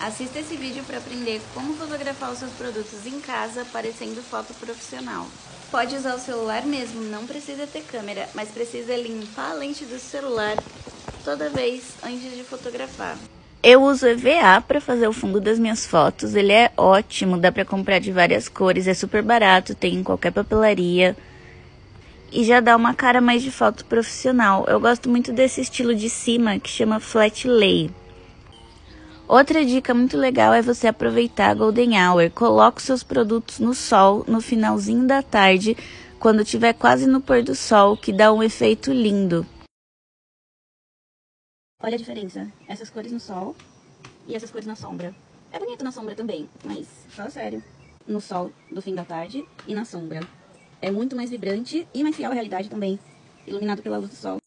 Assista esse vídeo para aprender como fotografar os seus produtos em casa, parecendo foto profissional. Pode usar o celular mesmo, não precisa ter câmera, mas precisa limpar a lente do celular toda vez antes de fotografar. Eu uso EVA para fazer o fundo das minhas fotos. Ele é ótimo, dá para comprar de várias cores, é super barato, tem em qualquer papelaria. E já dá uma cara mais de foto profissional. Eu gosto muito desse estilo de cima que chama flat lay. Outra dica muito legal é você aproveitar a golden hour. Coloque seus produtos no sol no finalzinho da tarde, quando estiver quase no pôr do sol, que dá um efeito lindo. Olha a diferença. Essas cores no sol e essas cores na sombra. É bonito na sombra também, mas fala sério. No sol do fim da tarde e na sombra. É muito mais vibrante e mais fiel à realidade também, iluminado pela luz do sol.